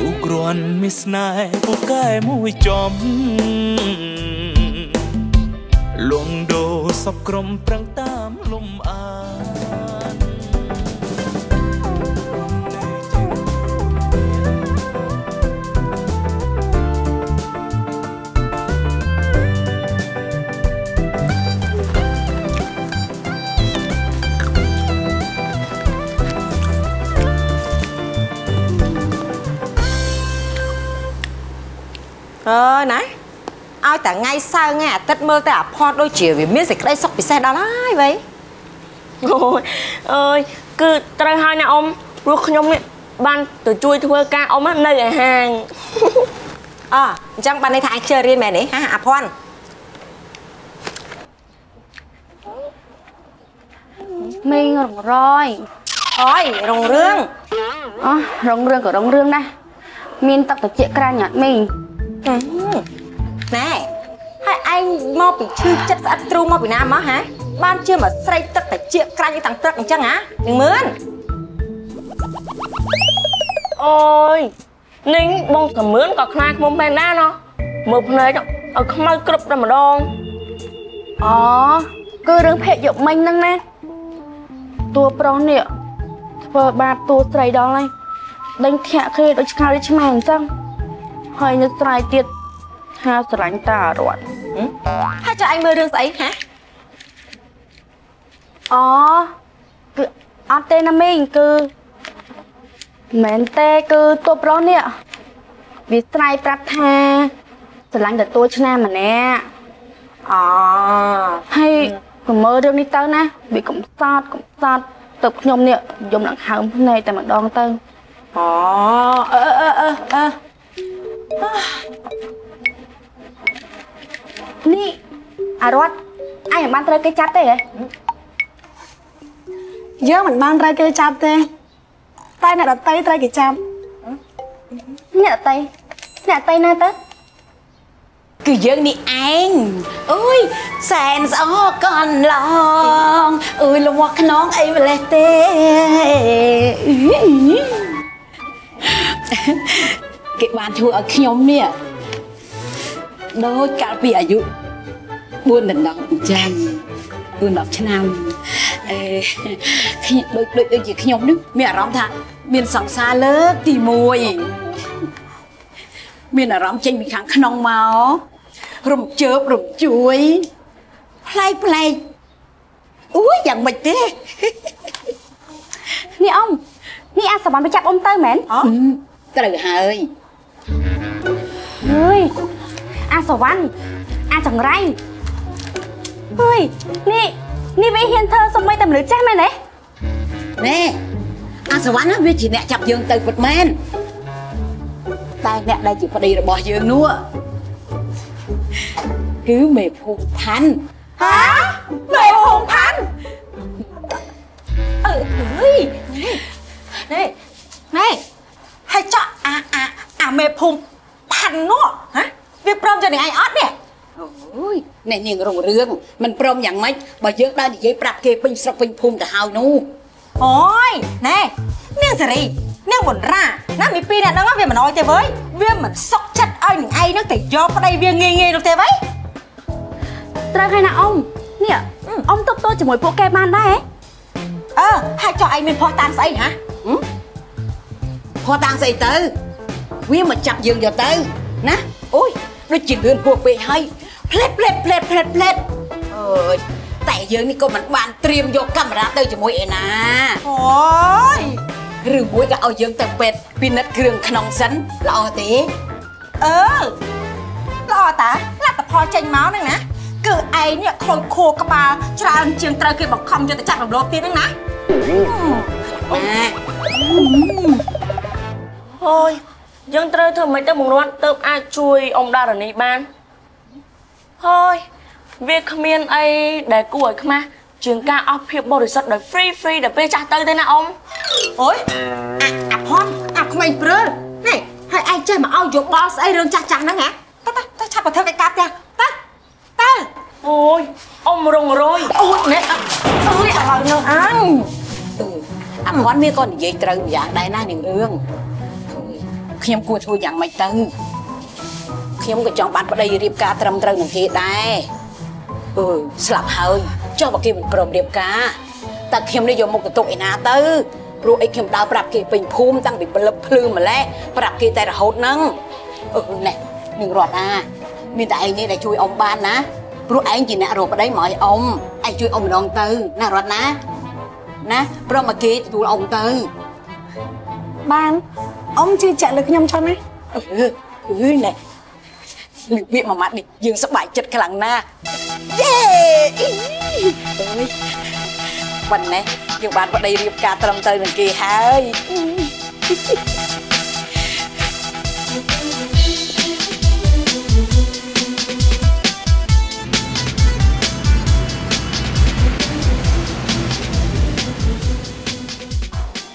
ទូគ្រាន់មានស្នេហ៍ពូកែមួយចំលងដូរសពក្រុមប្រឹងតាមលំអា អើយណាឲ្យតែថ្ងៃសៅរ៍ថ្ងៃអាទិត្យមើលតែអាផតដូចជាវាមានសេចក្តីសុខពិសេសដល់ហើយវ៉ៃអូយអើយគឺត្រូវហើយណាអ៊ំព្រោះខ្ញុំនេះបានទៅជួយធ្វើការអ៊ំនៅឯហាងអអញ្ចឹងបានន័យថាអញខ្ជិលរៀនមែនទេហាអាភ័ណ្ឌមីងរងរយអើយរងរឿងអោះរងរឿងក៏រងរឿងដែរមានទឹកត្រជាក់ក្រាញ់អត់មីងហឹម ណែហើយឯងមកពីឈឺចិត្តស្អិតទ្រូងមកពីណាមកហាបានជាមកស្រែកទឹកតិចក្រាញ់ទាំងទឹកអញ្ចឹងហ៎នឹងមឿនអូយនីងបងសម្រឿនក៏ខ្លាចខ្ញុំមែនដែរណោះមើលភ្នែកឲ្យខ្មៅគ្រប់តែម្ដងអូគឺរឿងភេកយកមិញហ្នឹងណាតួប្រុសនេះធ្វើបាបតួស្រីដល់ហើយដេញធាក់គ្នាដូចឆ្កែដូចឆ្មាអញ្ចឹង ហើយនៅស្រ័យទៀតថាស្រឡាញ់តារត់ហើយចុះឯងមើលរឿងស្អីហាអូគឺអត់ទេណាមីងគឺមិនមែនទេគឺតួប្រុសនេះវាស្រ័យប្រាប់ថាស្រឡាញ់តែតួឆ្នាំម្នាក់អូហើយកុំមើលរឿងនេះទៅណាវាកំសត់កំសត់ទៅខ្ញុំនេះយំដង្ហើមភ្នែកតែម្ដងទៅអូអឺអឺអឺ នេះអារត់អញមិនបានត្រូវគេចាប់ទេហ៎យើងមិនបានត្រូវគេចាប់ទេតែអ្នកដតីត្រូវគេចាប់អ្នកអតីអ្នកអតីណាទៅគឺយើងនេះឯងអើយសែនស្អកកន្លងអើយលំខ្នងអីម្លេះទេគេបានធ្វើឲ្យខ្ញុំនេះ ដូចកាលពីអាយុ4ដណ្ដងអញ្ចឹង4 10ឆ្នាំអេខ្ញុំដូចដូចដូចជាខ្ញុំនេះមានអារម្មណ៍ថា មានសង្សារលើកទី1មានអារម្មណ៍ចេញពីខាងក្នុងមករំជើបរំជួយប្លែកប្លែកអូយយ៉ាងម៉េចទេនេះអ៊ំនេះអាសវណ្ណទៅចាប់អ៊ំទៅមែនអូត្រូវហើយអើយ អាសវណ្ណអាចង្រៃអើយនេះនេះវាហ៊ានធ្វើសុំមិនតែមនុស្សចាស់មែនទេណែអាសវណ្ណណាវាជាអ្នកចាប់យើងទៅពិតមែនតែអ្នកដែលជាប្តីរបស់យើងនោះគឺមេភូមិផាន់ហាមេភូមិផាន់អឺអើយណែណែហើយចុះអាអាអាមេភូមិផាន់នោះហ៎ វាព្រមជានឹងឯងអត់នេះអូយអ្នកនាងរងរឿងមិនព្រមយ៉ាងម៉េចបើយើងដើរនិយាយប្រាប់គេពេញស្រុកពេញភូមិទៅហើយនោះអូយណែនាងសេរីនាងបុនរាណាមីពីរអ្នកហ្នឹងវាមិនអោយទេវើយវាមិនសុកចិត្តឲ្យនឹងឯងហ្នឹងទៅយកប្តីវាងាយងាយនោះទេវើយត្រូវហើយណាអ៊ំនេះអ៊ំទុកទោជាមួយពួកគេបានដែរហ៎អឺហើយចុះឯងមានផោះតាមស្អីហ៎ផោះតាំងស្អីទៅវាមកចាប់យើងយកទៅណាអូយ ដូចជាលឿនពោះពេកហើយផ្លេតផ្លេតផ្លេតផ្លេតផ្លេតអើយតែយើងនេះក៏មិនបានត្រៀមយកកាមេរ៉ាទៅជាមួយឯណាអូយឬមួយក៏ឲ្យយើងទៅពេទ្យពិនិត្យគ្រឿងក្នុងសិនល្អទេអឺល្អតាលទ្ធផលចេញមកហ្នឹងណាគឺឯងនេះខូចខួរក្បាលច្រើនជាងត្រូវគេបង្ខំយកទៅចាក់រំលោភទៀតហ្នឹងណាណាអូយ យើងត្រូវធ្វើម៉េចទៅបង្រាត់ទៅអាចជួយអ៊ំដារនីបានហើយវាគ្មានអីដែលគួរឲ្យខ្មាស់ជាងការអស់ភាពបរិសុទ្ធដោយ free free ដល់ពេលចាស់ទៅទេណាអ៊ំអូយអាអាផនអាក្មេងព្រើលនេះហើយឯងចេះមកឲ្យយោបល់ស្អីរឿងចាស់ចាស់ហ្នឹងហ៎ទៅទៅទៅឆាប់ទៅធ្វើកិច្ចការផ្ទះទៅទៅអូយអ៊ំរងរយអូយនេះអូយឲ្យនឹងអញអឺអាផនវាក៏និយាយត្រូវម្យ៉ាងដែរណានាងរឿង ខ្ញុំគួរធ្វើយ៉ាងម៉េចទៅខ្ញុំក៏ចង់បានប្តីរៀបការត្រឹមត្រូវនឹងគេដែរអឺស្លាប់ហើយចុះបើគេមិនព្រមរៀបការតែខ្ញុំនេះយកមុខទៅទុកឯណាទៅព្រោះអីខ្ញុំដើរប្រាប់គេពេញភូមិតាំងពីព្រលឹបភ្លឺម្លេះប្រាប់គេតែរហូតហ្នឹងអឺណែនឹងរត់អាមានតែឯងនេះដែលជួយអ៊ំបានណាព្រោះឯងជាអ្នករកប្តីមកឲ្យអ៊ំឯងជួយអ៊ំម្ដងទៅណារត់ណាណាព្រមមកគេទទួលអ៊ំទៅបាន អ៊ំជឿជាក់លើខ្ញុំចុះណាអឺអឺណែលឺវាមួយម៉ាត់នេះយើងសប្បាយចិត្តខ្លាំងណាស់យេអីអើយប៉ុណ្ណេះយើងបានប្តីរៀបការត្រឹមត្រូវនឹងគេហើយ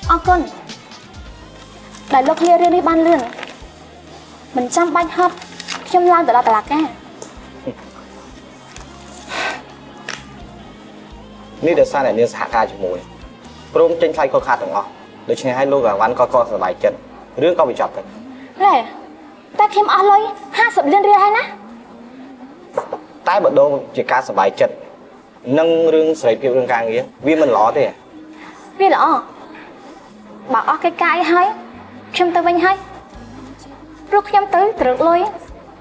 អរគុណ ដែលលោកគ្នារឿងនេះបានលឿនមិនចាំបាច់ហត់ខ្ញុំឡើងទៅដល់តឡាការនេះដោយសារតែមានសហការជាមួយព្រមចេញថ្លៃខុសខាតទាំងអស់ដូច្នេះហើយលោកអាវ៉ាន់ក៏ក៏សប្បាយចិត្តរឿងក៏បញ្ចប់ទៅរ៉ែតែខ្ញុំអស់លុយ50លានរៀលហើយណាតែបើដូងជាការសប្បាយចិត្តនិងរឿងសេរីភាពរឿងការងារវាមិនល្អទេវាល្អបើអស់កិច្ចការអីហើយ ខ្ញុំទៅវិញហើយព្រោះខ្ញុំទៅត្រឹកលុយ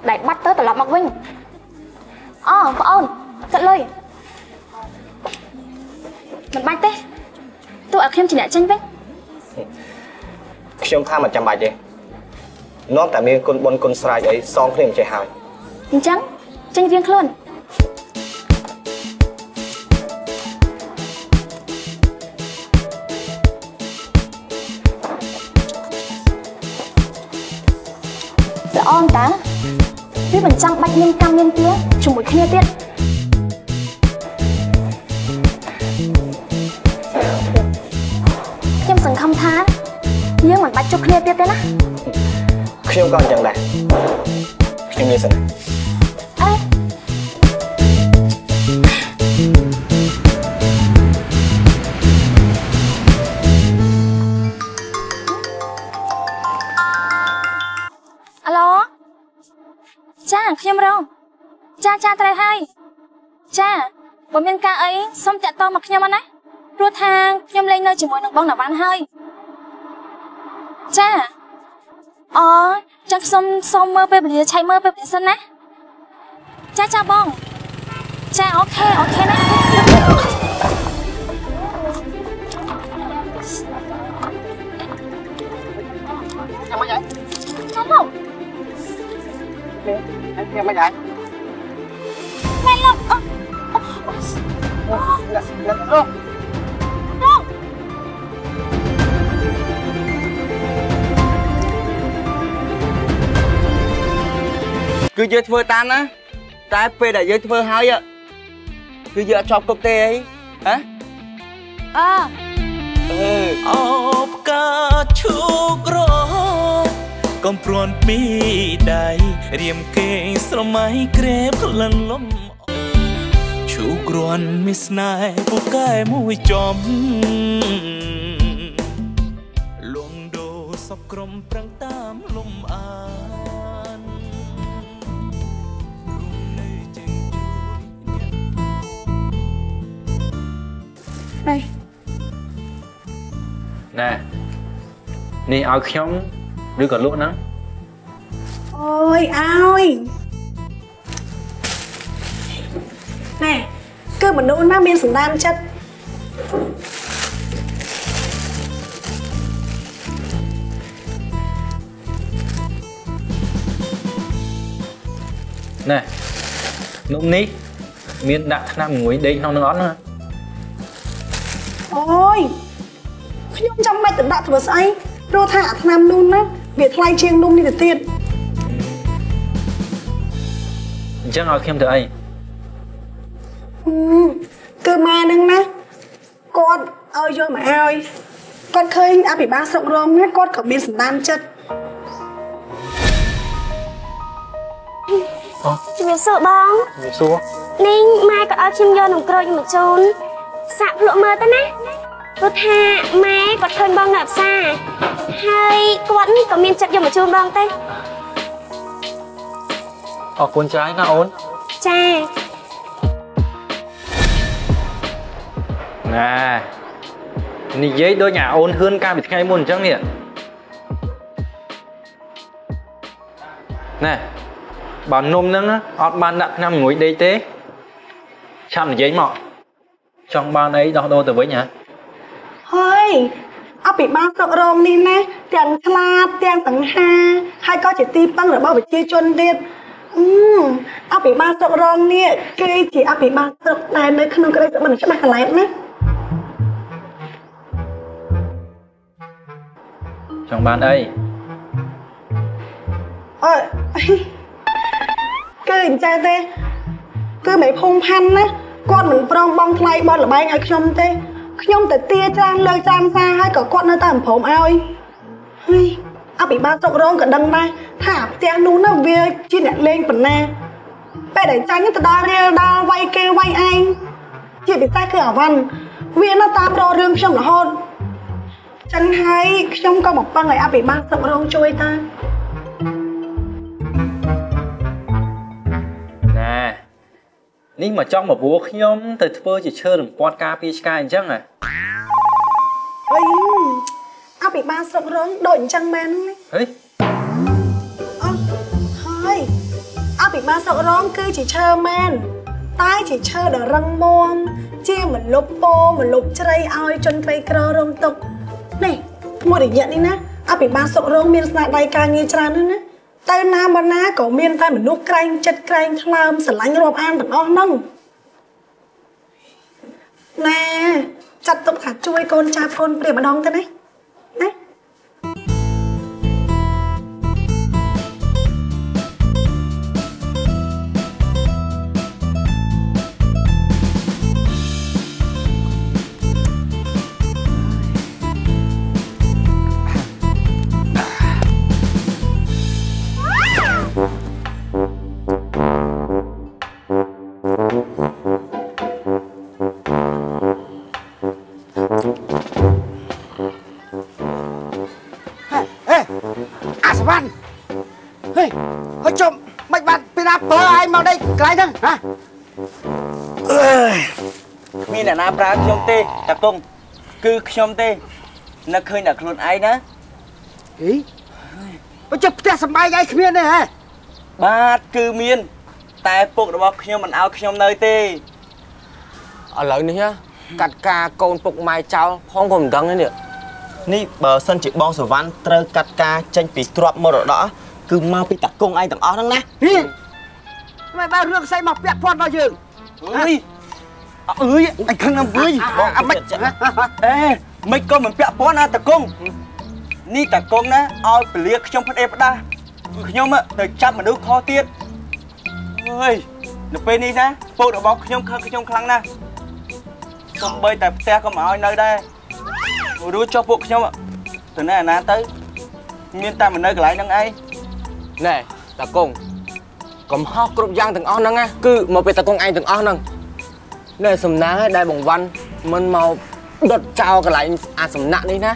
ដែលបាត់ទៅត្រឡប់មកវិញអូបងអូនកាត់លុយមិនបាច់ទេទោះឲ្យខ្ញុំជាអ្នកចេញវិញខ្ញុំថាមិនចាំបាច់ទេនាំតែមានគុណបុណ្យគុណស្រ័យអីសងគ្នាមិនចេះហើយអញ្ចឹងចេញរៀងខ្លួន វាមិនចាំបាច់មានកម្មមានទាជាមួយគ្នាទៀតខ្ញុំសង្ឃឹមថាយើងមិនបាច់ជួបគ្នាទៀតទេណាខ្ញុំក៏អញ្ចឹងដែរខ្ញុំមានសិន ចាខ្ញុំរងចាចាត្រូវហើយចាបើមានការអីសុំតាក់ទងមកខ្ញុំអត់ណាព្រោះថាខ្ញុំលេងនៅជាមួយនឹងបងណាវ៉ាន់ហើយចាអូចឹងខ្ញុំសូមមើលពេលវេលាឆៃមើលពេលវេលាសិនណាចាចាបងចាអូខេអូខេណា ចាំមិនហើយមែនលោកអអូលោកគឺយើងធ្វើតាមណាតែពេលដែលយើងធ្វើហើយอะគឺយើងអត់ជាប់គុកទេអីហ៎អើអឺអបកាឈូក្រ កំព្រាន់ពីដៃរៀមគេងស្រមៃក្រេបក្លិនលំឈូគ្រាន់មានស្នេហ៍ពូកែមួយចំលងដូរសពក្រុមប្រឹងតាមលំអានរួមនៅចេញជួយណែនេះឲ្យខ្ញុំ ឬក៏លក់ហ្នឹងអូយអើយណែគឺមនុស្សណាមានសន្តានចិត្តណែនំនេះមានដាក់ថ្នាំមួយដេកក្នុងនឹងអត់ណាអូយខ្ញុំចាំបាច់ទៅដាក់ធ្វើស្អីព្រោះថាអាថ្នាំនោះណា វាថ្លៃជាងនំនេះទៅទៀតអញ្ចឹងឲ្យខ្ញុំទៅអីហឹមគឺម៉ែនឹងណាគាត់ឲ្យយកមកឲ្យគាត់ឃើញអភិបាលស្រុករងណាគាត់ក៏មានសន្តានចិត្តជំរាបសួរបងវាសួរនេះម៉ែក៏ឲ្យខ្ញុំយកនំក្រូចមកជូនសាក់ភ្លក់មើលទៅណាអ ព្រោះថាម៉ែគាត់ឃើញបងនៅផ្សារហើយគាត់ក៏មានចិត្តយកមកជូនបងទេអរគុណច្រើនណាអូនចាណែនិយាយដូចអាអូនហ៊ឿនកាលពីថ្ងៃមុនអញ្ចឹងនេះណែបើនំហ្នឹងណាអត់បានដាក់ថ្នាំងួយដេកទេឆាប់និយាយមកចង់បានអីដោះដូរទៅវិញហ៎ ហើយអភិបាលស្រុករងនេះណាទាំងឆ្លាតទាំងសង្ហា ហើយក៏ជាទីពឹងរបស់ប្រជាជនទៀតអឺអភិបាលស្រុករងនេះគឺជាអភិបាលស្រុកដែលនៅក្នុងក្តីសុបិនច្បាស់កន្លែងណាចង់បានអីអើគឺអញ្ចឹងទេ គឺមេភូមិផាន់ណាគាត់មិនព្រមបង់ថ្លៃបនលបែងឲ្យខ្ញុំទេ ខ្ញុំទៅទាច្រើនលើកច្រើនសារហើយក៏គាត់នៅតែមិនព្រមឲ្យហើយអភិបាលស្រុករងក៏ដឹងដែរថាផ្ទះនោះណាវាជាអ្នកលេងប៉ុណ្ណាពេលដែលចាញ់ទៅដល់រៀលដល់វាយគេវាយឯងជាពិសេសគឺអាវ៉ាន់វានៅតាមរករឿងខ្ញុំរហូតចឹងហើយខ្ញុំក៏មកពឹងឲ្យអភិបាលស្រុករងជួយតា នេះមកចង់មកព្រោះខ្ញុំទៅធ្វើជាឈើរំពាត់ការពារឆ្កែអញ្ចឹងហ៎អីអភិបាលស្រុករងដូចអញ្ចឹងមែនទេហេអស់ហើយអភិបាលស្រុករងគឺជាឈើមែនតែជាឈើដ៏រឹងមាំជាមលុបពោមលុបជ្រៃឲ្យជនក្រីក្ររងទុកនេះមួយរយៈនេះណាអភិបាលស្រុករងមានស្នាដៃការងារច្រើនណាស់ណា ទៅណាមកណាក៏មានតែមនុស្សក្រែងចិត្តក្រែងថ្លើមស្រឡាញ់រាប់អានទាំងអស់ហ្នឹងណែចាត់ទុកថាជួយកូនចាប់កូនព្រាបម្ដងទៅណាណា មានអ្នកណាប្រើខ្ញុំទេតាគង់គឺខ្ញុំទេនឹកឃើញតែខ្លួនឯងណាហីបើចុះផ្ទះសំបែងឯងគ្មានទេហ៎បាទគឺមាន តែពុករបស់ខ្ញុំមិនឲ្យខ្ញុំនៅទេឥឡូវនេះណាកាត់ការកូនពុកម៉ែចោលផងក៏មិនដឹងទេនេះនេះបើសិនជាបងសវណ្ណត្រូវកាត់ការចេញពីទ្រព្យមរតកគឺមកពីតាគង់ឯងទាំងអស់ហ្នឹងណាហី មិនបើរឿងស្អីមកពាក់ព័ន្ធដល់យើងអើយអើយអញខឹងណាស់វើយអាមិនអេមិនក៏មិនពាក់ព័ន្ធណាតាគង់នេះតាគង់ណាឲ្យពលាខ្ញុំផ្ដេផ្ដាស់ខ្ញុំទៅចាប់មនុស្សខុសទៀតអើយនៅពេលនេះណាពុករបស់ខ្ញុំខឹងខ្ញុំខ្លាំងណាស់សំបីតែផ្ទះក៏មិនឲ្យនៅដែររួចចុះពួកខ្ញុំទៅណែអាណាទៅ មានតែមកនៅកន្លែងហ្នឹងឯងណែតាកង កំហុសគ្រប់យ៉ាងទាំងអស់ហ្នឹងណាគឺមកពីតាកងឯងទាំងអស់ហ្នឹងណែសំណាងឯងដែលបងវ៉ាន់មិនមកដុតចោលកន្លែងអាសំណាក់នេះណា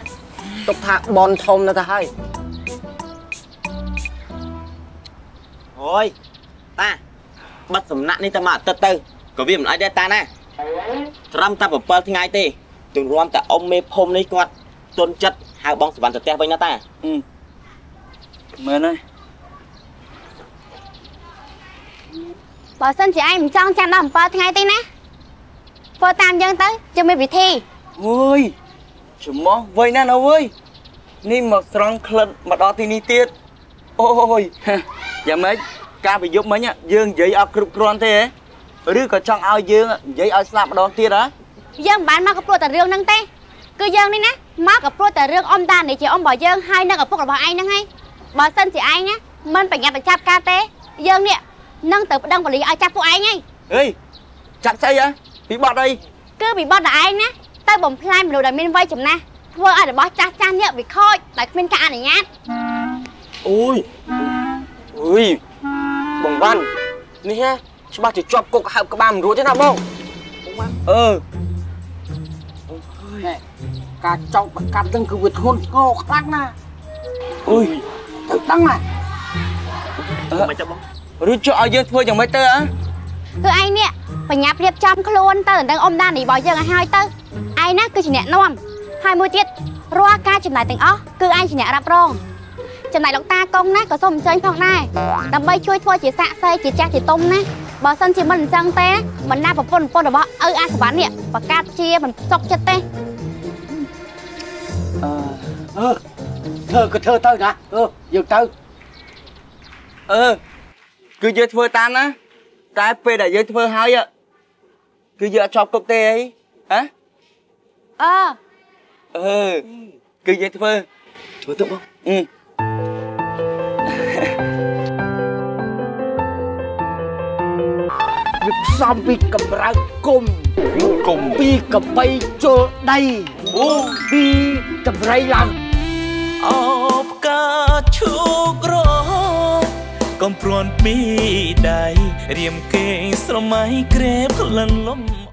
ទុកថាបនធំនៅទៅហើយអូយតាបិទសំណាក់នេះតែមកអាទិត្យទៅក៏វាមិនអាចដែរតាណាត្រឹមតែ7ថ្ងៃទេទម្រាំតែអ៊ំមេភូមិនេះគាត់ទុនចិត្តហៅបងសវណ្ណទៅផ្ទះវិញណាតាមែនហើយ បើសិនជាឯងមិនចង់ចាំដល់7ថ្ងៃទេណាធ្វើតាមយើងទៅយើងមានវិធីអូយចំមោះវៃណាស់ណាវើយនេះមកស្រង់ក្លិនមកដល់ទីនេះទៀតអូយយ៉ាងម៉េចការប្រយុទ្ធមិញយើងនិយាយអត់គ្រប់គ្រាន់ទេហ៎ឬក៏ចង់ឲ្យយើងនិយាយឲ្យស្លាប់ម្ដងទៀតហ៎យើងមិនបានមកក៏ព្រោះតែរឿងហ្នឹងទេគឺយើងនេះណាមកក៏ព្រោះតែរឿងអ៊ំតានេះជាអ៊ំរបស់យើងហើយនឹងឪពុករបស់ឯងហ្នឹងហើយបើសិនជាឯងណាមិនប្រញាប់ទៅចាប់ការទេយើងនេះ នឹងទៅប្តឹងប៉ូលីសឲ្យចាប់ពួកឯងហើយអេយចាប់ស្អីហ៎ពីបត់អីគឺពីបទតែឯងណាទៅបំផ្លាញមនុស្សដែលមានវ័យចំណាស់ធ្វើឲ្យរបស់ចាស់ចាស់នេះវាខូចដោយគ្មានការអនុញ្ញាតអូយអើយបងវ៉ាន់នេះណាច្បាស់ជាជាប់គុកហើបក្បាលមិនរួចទេណាបងអឺការចោតប្រកាសហ្នឹងគឺវាធ្ងន់ធ្ងរខ្លាំងណាស់អុយទៅដឹងណាមិនចាំបង ឬចុះឲ្យយើងធ្វើយ៉ាងម៉េចទៅអើគឺឯងនេះបញ្ញាប់រៀបចំខ្លួនទៅដណ្ដឹងអ៊ំដានីរបស់យើងឲ្យហើយទៅឯងណាគឺជាអ្នកនាំហើយមួយទៀតរាល់ការចំណាយទាំងអស់គឺឯងជាអ្នករ៉ាប់រងចំណែកលោកតាកុងណាក៏សូមអញ្ជើញផងដែរដើម្បីជួយធ្វើជាសាក់សីជាចាស់ជាទុំណាបើសិនជាមិនអញ្ចឹងទេមិនណាប្រពន្ធប្រពន្ធរបស់ឪអាសវណ្ណនេះប្រកាសជាមិនសុខចិត្តទេអឺធ្វើក៏ធ្វើទៅណាអឺយើងទៅអឺ គឺយើងធ្វើតាមណាតែពេលដែលយើងធ្វើហើយอะគឺយើងអត់ជាប់គុកទេអីហ៎អឺអឺគឺយើងធ្វើធ្វើទៅបងអឺវាផ្សំពីកម្រើកគុំគុំពីកបីជលដីអូពីតម្រៃឡើងអបកាឈូក្រ កំព្រាន់ពីដៃរៀមគេងស្រមៃក្រេបក្លិនលំ